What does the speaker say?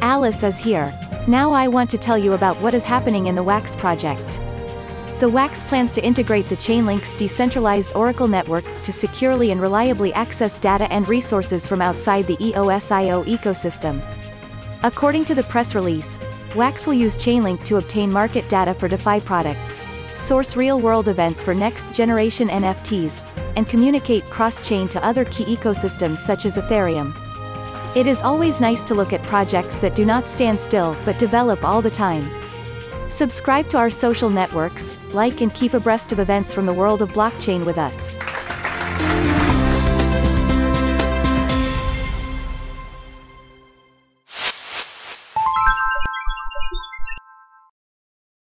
Alice is here. Now I want to tell you about what is happening in the WAX project. The WAX plans to integrate the Chainlink's decentralized Oracle network to securely and reliably access data and resources from outside the EOSIO ecosystem. According to the press release, WAX will use Chainlink to obtain market data for DeFi products, source real-world events for next-generation NFTs, and communicate cross-chain to other key ecosystems such as Ethereum. It is always nice to look at projects that do not stand still but develop all the time. Subscribe to our social networks, like and keep abreast of events from the world of blockchain with us.